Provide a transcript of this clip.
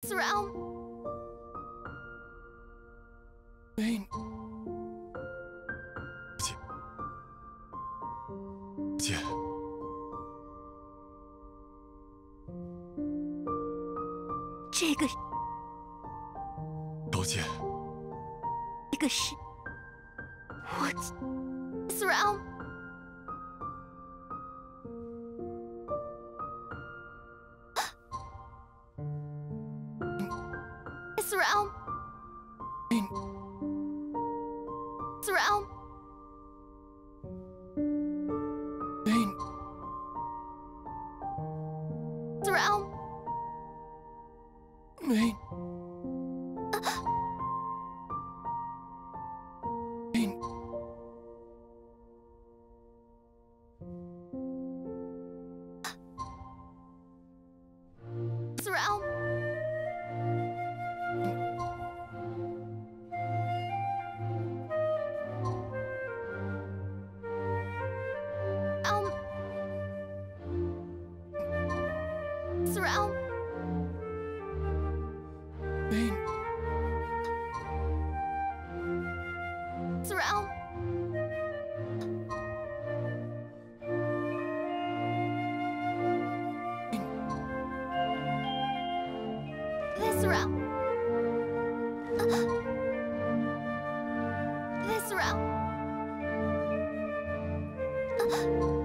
This realm. Main. 姐，姐，这个，刀剑，这个是我。This realm. This realm. This realm. This realm. Main. Uh, realm. Bane. Realm. This realm. This realm.